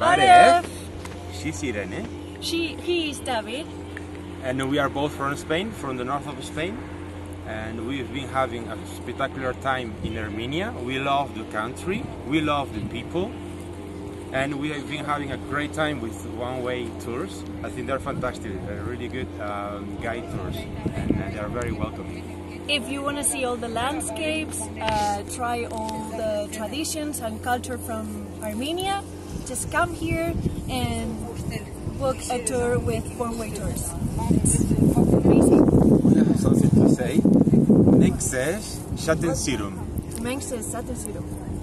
Aref. She's Irene. She, he is David. And we are both from Spain, from the north of Spain. And we've been having a spectacular time in Armenia. We love the country, we love the people. And we have been having a great time with one-way tours. I think they're fantastic. They're really good um, guide tours, and, and they are very welcoming. If you want to see all the landscapes, uh, try all the traditions and culture from Armenia, just come here and book a tour with one-way tours. We have something to say. Nexesh Shatensirum. Mengs is Satesirum.